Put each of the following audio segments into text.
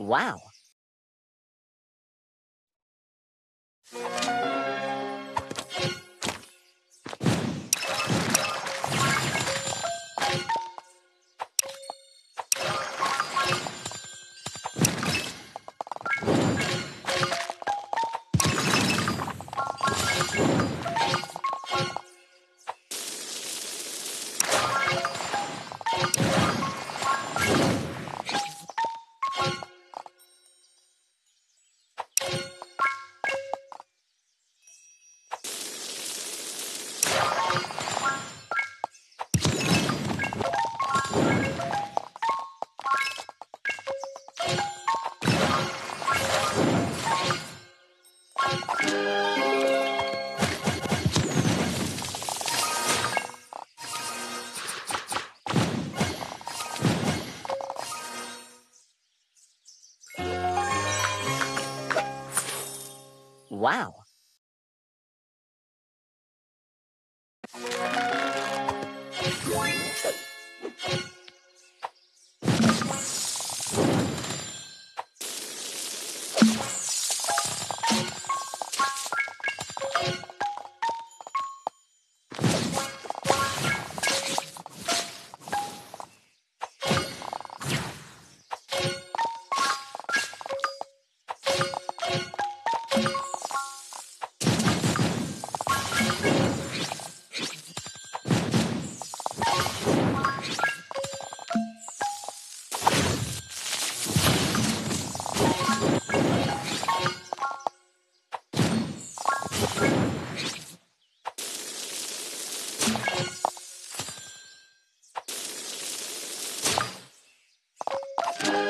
Wow. Wow. Thank you. Bye.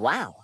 Wow.